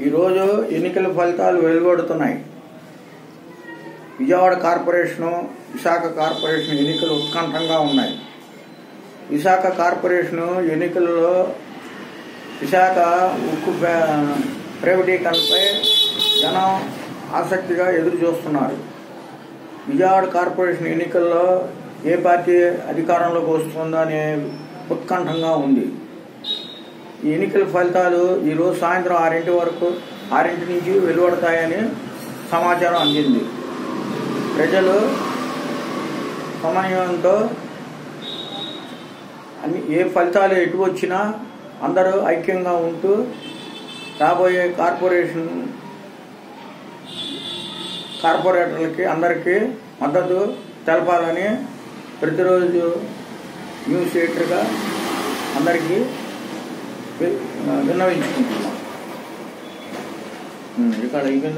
ఈరోజు ఎన్నికల ఫలితాలు వెలువడుతున్నాయి. విజయవాడ కార్పొరేషను విశాఖ కార్పొరేషన్ ఎన్నికలు ఉత్కంఠంగా ఉన్నాయి. విశాఖ కార్పొరేషను ఎన్నికలలో విశాఖ ఉక్కు ప్ర- ప్రైవేటీకరణపై జనం ఆసక్తిగా ఎదురు చూస్తున్నారు విజయవాడ కార్పొరేషన్ ఎన్నికల్లో ఏ పార్టీ అధికారంలోకి వస్తుందో అనే ఉత్కంఠంగా ఉంది. ఎన్నికల ఫలితాలు ఈరోజు సాయంత్రం ఆరింటి వరకు ఆరింటి నుంచి వెలువడతాయని సమాచారం అందింది. ప్రజలు సమన్వయంతో అన్ని ఏ ఫలితాలు ఎటు వచ్చినా అందరూ ఐక్యంగా ఉంటూ రాబోయే కార్పొరేషన్ కార్పొరేటర్లకి అందరికీ మద్దతు తెలపాలని ప్రతిరోజు న్యూస్ థియేటర్గా అందరికీ Well, uh, then now it's. Mm, you can't even.